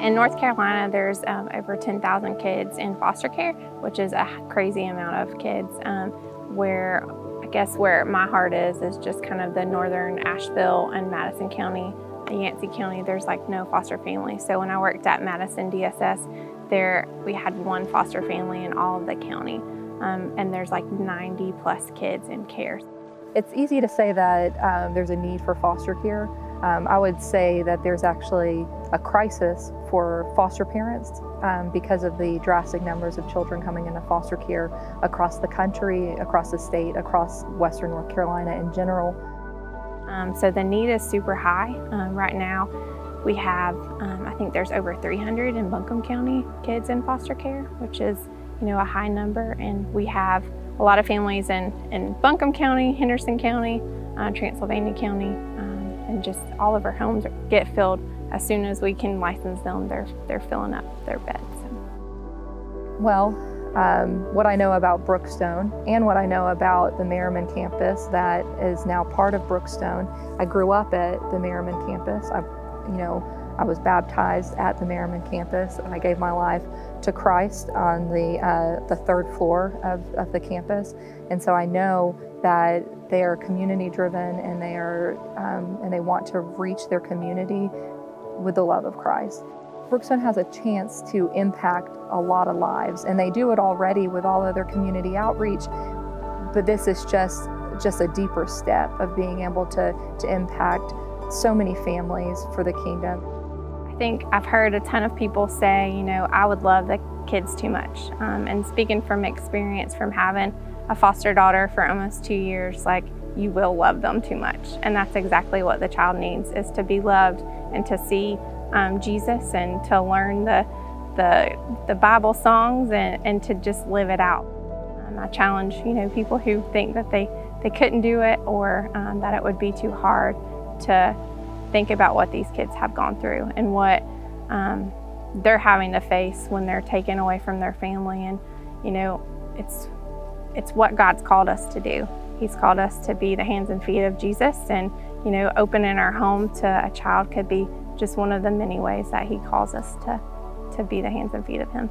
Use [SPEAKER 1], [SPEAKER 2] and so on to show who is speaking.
[SPEAKER 1] In North Carolina, there's um, over 10,000 kids in foster care, which is a crazy amount of kids. Um, where I guess where my heart is is just kind of the northern Asheville and Madison County, Yancey County. There's like no foster family. So when I worked at Madison DSS, there we had one foster family in all of the county, um, and there's like 90 plus kids in care.
[SPEAKER 2] It's easy to say that um, there's a need for foster care. Um, I would say that there's actually a crisis for foster parents um, because of the drastic numbers of children coming into foster care across the country, across the state, across Western North Carolina in general.
[SPEAKER 1] Um, so the need is super high. Um, right now, we have, um, I think there's over 300 in Buncombe County kids in foster care, which is, you know, a high number. And we have a lot of families in, in Buncombe County, Henderson County, uh, Transylvania County, um, and just all of our homes get filled as soon as we can license them. They're they're filling up their beds.
[SPEAKER 2] Well, um, what I know about Brookstone and what I know about the Merrimon campus that is now part of Brookstone. I grew up at the Merrimon campus. I, you know, I was baptized at the Merrimon campus and I gave my life to Christ on the, uh, the third floor of, of the campus. And so I know that they are community driven and they are um, and they want to reach their community with the love of Christ. Brookstone has a chance to impact a lot of lives, and they do it already with all of their community outreach. But this is just just a deeper step of being able to, to impact so many families for the kingdom.
[SPEAKER 1] Think I've heard a ton of people say, you know, I would love the kids too much. Um, and speaking from experience from having a foster daughter for almost two years, like you will love them too much. And that's exactly what the child needs is to be loved and to see um, Jesus and to learn the, the, the Bible songs and, and to just live it out. Um, I challenge you know people who think that they, they couldn't do it or um, that it would be too hard to think about what these kids have gone through and what um, they're having to face when they're taken away from their family and you know it's it's what God's called us to do. He's called us to be the hands and feet of Jesus and you know opening our home to a child could be just one of the many ways that he calls us to, to be the hands and feet of him.